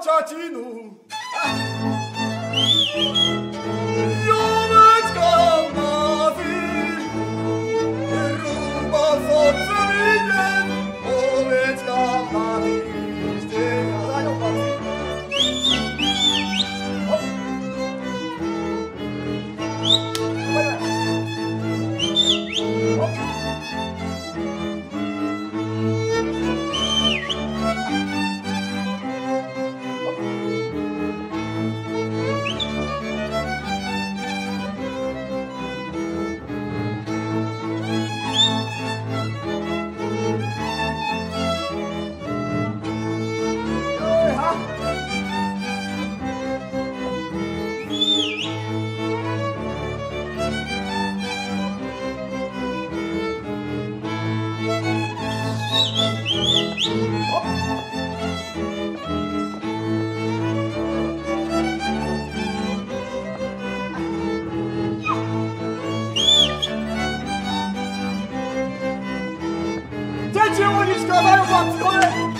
ciacinu. Jomeczka 姐夫你吃个白要抓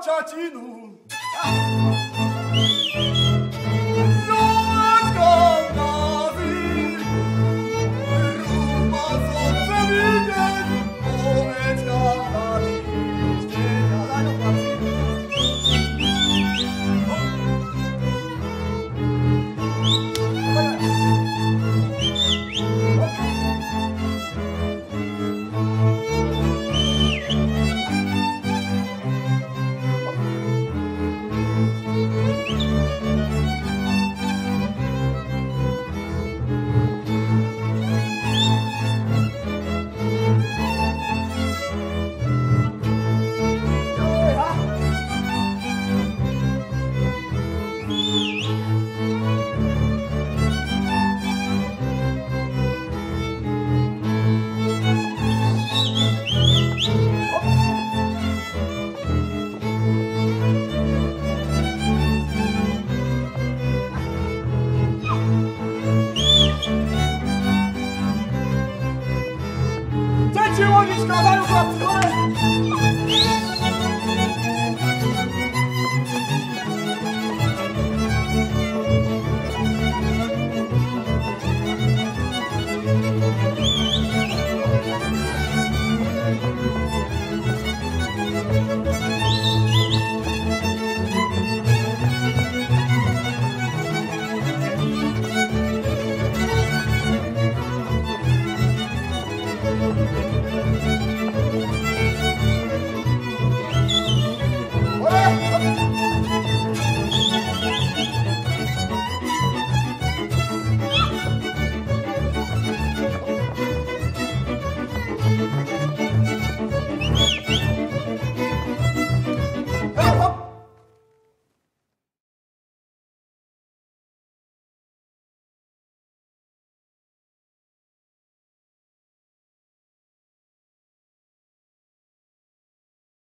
Tchadino. Ah.